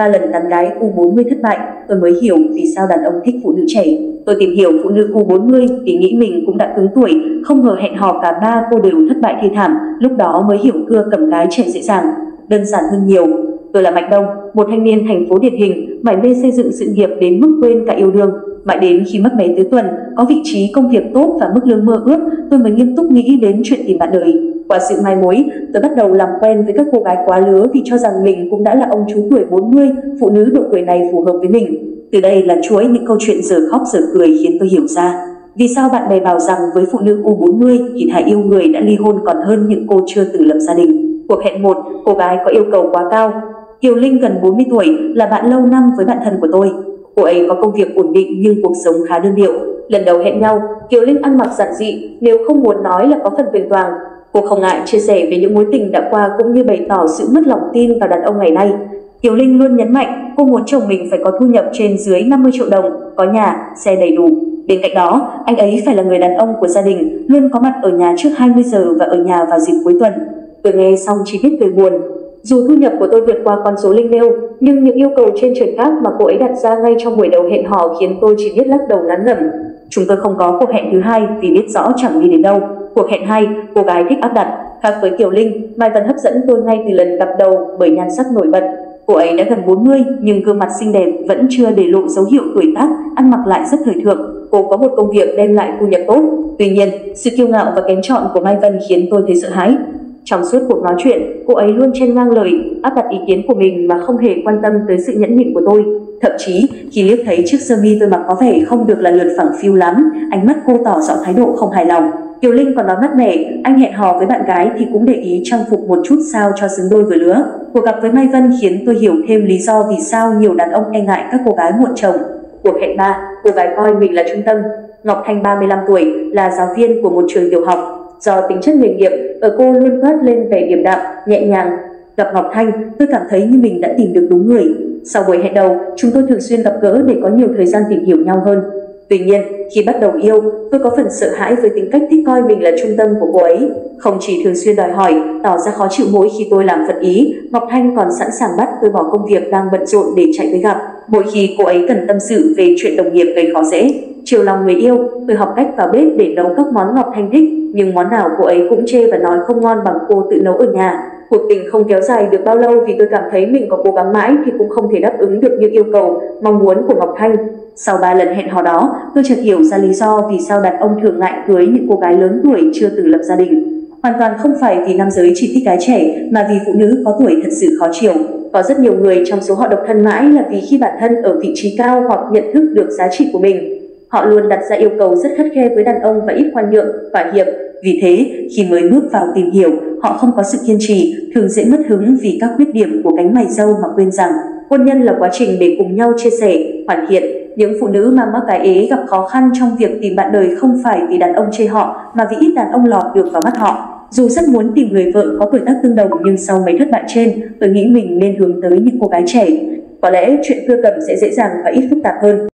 Ba lần tán gái U40 thất bại, tôi mới hiểu vì sao đàn ông thích phụ nữ trẻ. Tôi tìm hiểu phụ nữ U40 vì nghĩ mình cũng đã cứng tuổi, không ngờ hẹn hò cả ba cô đều thất bại thê thảm, lúc đó mới hiểu cưa cầm gái trẻ dễ dàng, đơn giản hơn nhiều. Tôi là Mạch Đông, một thanh niên thành phố điển hình, mải mê xây dựng sự nghiệp đến mức quên cả yêu đương. Mãi đến khi mất bé tới tuần, có vị trí công việc tốt và mức lương mơ ước, tôi mới nghiêm túc nghĩ đến chuyện tìm bạn đời. Qua sự mai mối, tôi bắt đầu làm quen với các cô gái quá lứa vì cho rằng mình cũng đã là ông chú tuổi 40, phụ nữ độ tuổi này phù hợp với mình. Từ đây là chuỗi những câu chuyện giờ khóc giờ cười khiến tôi hiểu ra. Vì sao bạn bè bảo rằng với phụ nữ U40 thì thà yêu người đã ly hôn còn hơn những cô chưa từng lập gia đình. Cuộc hẹn một, cô gái có yêu cầu quá cao. Kiều Linh gần 40 tuổi, là bạn lâu năm với bạn thân của tôi. Cô ấy có công việc ổn định nhưng cuộc sống khá đơn điệu. Lần đầu hẹn nhau, Kiều Linh ăn mặc giản dị, nếu không muốn nói là có phần quyền toàn. Cô không ngại chia sẻ về những mối tình đã qua cũng như bày tỏ sự mất lòng tin vào đàn ông ngày nay. Kiều Linh luôn nhấn mạnh cô muốn chồng mình phải có thu nhập trên dưới 50 triệu đồng, có nhà, xe đầy đủ. Bên cạnh đó, anh ấy phải là người đàn ông của gia đình, luôn có mặt ở nhà trước 20 giờ và ở nhà vào dịp cuối tuần. Vừa nghe xong chỉ biết cười buồn. Dù thu nhập của tôi vượt qua con số Linh nêu, nhưng những yêu cầu trên trời khác mà cô ấy đặt ra ngay trong buổi đầu hẹn hò khiến tôi chỉ biết lắc đầu ngán ngẩm. Chúng tôi không có cuộc hẹn thứ hai vì biết rõ chẳng đi đến đâu. Cuộc hẹn hai, cô gái thích áp đặt. Khác với Kiều Linh, Mai Vân hấp dẫn tôi ngay từ lần gặp đầu bởi nhan sắc nổi bật. Cô ấy đã gần 40 nhưng gương mặt xinh đẹp vẫn chưa để lộ dấu hiệu tuổi tác, ăn mặc lại rất thời thượng. Cô có một công việc đem lại thu nhập tốt. Tuy nhiên, sự kiêu ngạo và kén chọn của Mai Vân khiến tôi thấy sợ hãi. Trong suốt cuộc nói chuyện, cô ấy luôn chen ngang lời, áp đặt ý kiến của mình mà không hề quan tâm tới sự nhẫn nhịn của tôi. Thậm chí, khi liếc thấy chiếc sơ mi tôi mặc có vẻ không được là lượt phẳng phiu lắm, ánh mắt cô tỏ rõ thái độ không hài lòng. Kiều Linh còn nói mát mẻ, anh hẹn hò với bạn gái thì cũng để ý trang phục một chút sao cho xứng đôi với lứa. Cuộc gặp với Mai Vân khiến tôi hiểu thêm lý do vì sao nhiều đàn ông e ngại các cô gái muộn chồng. Cuộc hẹn ba, cô gái coi mình là trung tâm. Ngọc Thanh 35 tuổi, là giáo viên của một trường tiểu học. Do tính chất nghề nghiệp, ở cô luôn toát lên vẻ điềm đạm, nhẹ nhàng. Gặp Ngọc Thanh, tôi cảm thấy như mình đã tìm được đúng người. Sau buổi hẹn đầu, chúng tôi thường xuyên gặp gỡ để có nhiều thời gian tìm hiểu nhau hơn. Tuy nhiên, khi bắt đầu yêu, tôi có phần sợ hãi với tính cách thích coi mình là trung tâm của cô ấy. Không chỉ thường xuyên đòi hỏi, tỏ ra khó chịu mỗi khi tôi làm phật ý, Ngọc Thanh còn sẵn sàng bắt tôi bỏ công việc đang bận rộn để chạy tới gặp. Mỗi khi cô ấy cần tâm sự về chuyện đồng nghiệp gây khó dễ, chiều lòng người yêu, tôi học cách vào bếp để nấu các món Ngọc Thanh thích, nhưng món nào cô ấy cũng chê và nói không ngon bằng cô tự nấu ở nhà. Cuộc tình không kéo dài được bao lâu vì tôi cảm thấy mình có cố gắng mãi thì cũng không thể đáp ứng được những yêu cầu, mong muốn của Ngọc Thanh. Sau ba lần hẹn hò đó, tôi chợt hiểu ra lý do vì sao đàn ông thường ngại cưới những cô gái lớn tuổi chưa từng lập gia đình. Hoàn toàn không phải vì nam giới chỉ thích gái trẻ mà vì phụ nữ có tuổi thật sự khó chiều. Có rất nhiều người trong số họ độc thân mãi là vì khi bản thân ở vị trí cao hoặc nhận thức được giá trị của mình. Họ luôn đặt ra yêu cầu rất khắt khe với đàn ông và ít khoan nhượng, thỏa hiệp. Vì thế, khi mới bước vào tìm hiểu, họ không có sự kiên trì, thường dễ mất hứng vì các khuyết điểm của cánh mày dâu mà quên rằng hôn nhân là quá trình để cùng nhau chia sẻ, hoàn thiện. Những phụ nữ mà mắc cái ế gặp khó khăn trong việc tìm bạn đời không phải vì đàn ông chê họ mà vì ít đàn ông lọt được vào mắt họ. Dù rất muốn tìm người vợ có tuổi tác tương đồng nhưng sau mấy thất bại trên, tôi nghĩ mình nên hướng tới những cô gái trẻ. Có lẽ chuyện cưa cầm sẽ dễ dàng và ít phức tạp hơn.